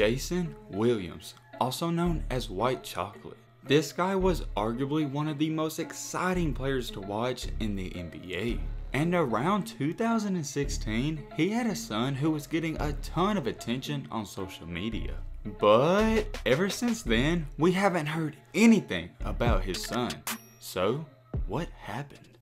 Jason Williams, also known as White Chocolate. This guy was arguably one of the most exciting players to watch in the NBA. And around 2016, he had a son who was getting a ton of attention on social media. But ever since then, we haven't heard anything about his son. So, what happened?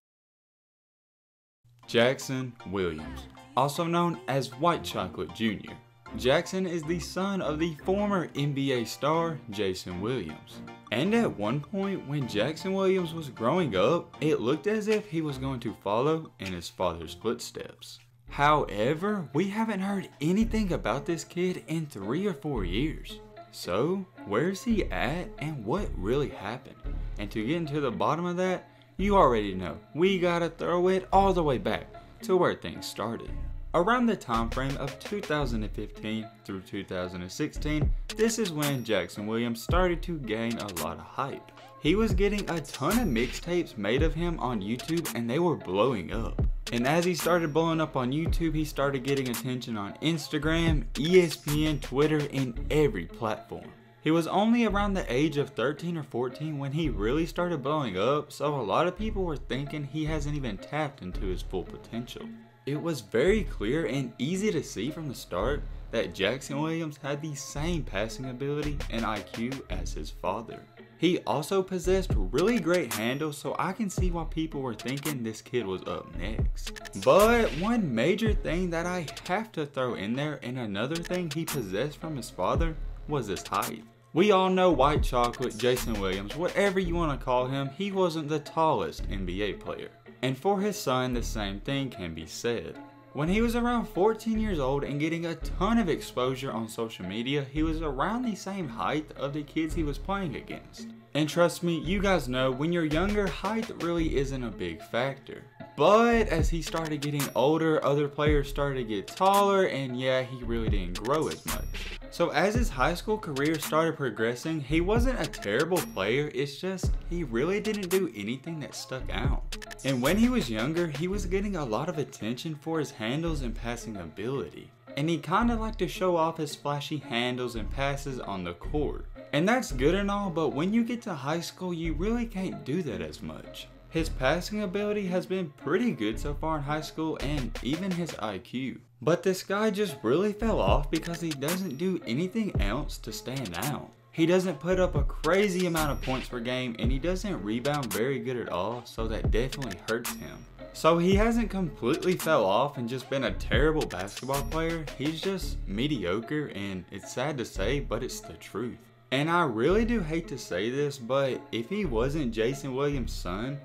Jaxon Williams, also known as White Chocolate Jr. Jaxon is the son of the former NBA star Jason Williams. And at one point when Jaxon Williams was growing up, it looked as if he was going to follow in his father's footsteps. However, we haven't heard anything about this kid in three or four years. So, where's he at and what really happened? And to get into the bottom of that, you already know, we gotta throw it all the way back to where things started. Around the time frame of 2015 through 2016, this is when Jaxon Williams started to gain a lot of hype. He was getting a ton of mixtapes made of him on YouTube and they were blowing up. And as he started blowing up on YouTube, he started getting attention on Instagram, ESPN, Twitter, and every platform. He was only around the age of 13 or 14 when he really started blowing up, so a lot of people were thinking he hasn't even tapped into his full potential. It was very clear and easy to see from the start that Jaxon Williams had the same passing ability and IQ as his father. He also possessed really great handles so I can see why people were thinking this kid was up next. But one major thing that I have to throw in there and another thing he possessed from his father was his height. We all know White Chocolate, Jason Williams, whatever you want to call him, he wasn't the tallest NBA player. And for his son, the same thing can be said. When he was around 14 years old and getting a ton of exposure on social media, he was around the same height of the kids he was playing against. And trust me, you guys know when you're younger, height really isn't a big factor. But as he started getting older, other players started to get taller, and yeah, he really didn't grow as much. So as his high school career started progressing, he wasn't a terrible player, it's just he really didn't do anything that stuck out. And when he was younger, he was getting a lot of attention for his handles and passing ability. And he kinda liked to show off his flashy handles and passes on the court. And that's good and all, but when you get to high school, you really can't do that as much. His passing ability has been pretty good so far in high school and even his IQ. But this guy just really fell off because he doesn't do anything else to stand out. He doesn't put up a crazy amount of points per game and he doesn't rebound very good at all, so that definitely hurts him. So he hasn't completely fell off and just been a terrible basketball player, he's just mediocre and it's sad to say, but it's the truth. And I really do hate to say this, but if he wasn't Jason Williams' son,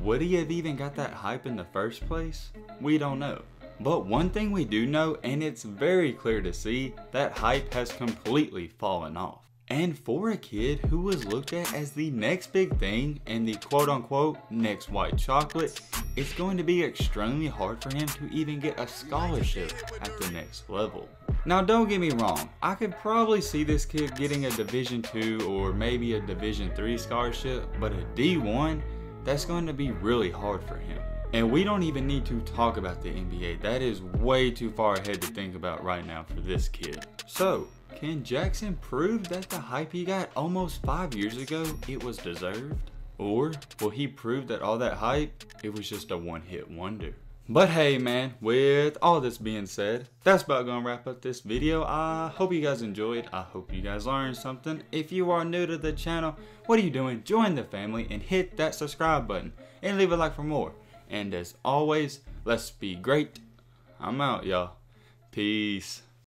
would he have even got that hype in the first place? We don't know. But one thing we do know, and it's very clear to see, that hype has completely fallen off. And for a kid who was looked at as the next big thing and the quote unquote next white chocolate, it's going to be extremely hard for him to even get a scholarship at the next level. Now don't get me wrong, I could probably see this kid getting a Division 2 or maybe a Division 3 scholarship, but a D1 that's going to be really hard for him. And we don't even need to talk about the NBA. That is way too far ahead to think about right now for this kid. So, can Jaxon prove that the hype he got almost five years ago, it was deserved? Or will he prove that all that hype, it was just a one hit wonder? But hey man, with all this being said, that's about gonna wrap up this video. I hope you guys enjoyed. I hope you guys learned something. If you are new to the channel, what are you doing? Join the family and hit that subscribe button and leave a like for more. And as always, let's be great. I'm out, y'all. Peace.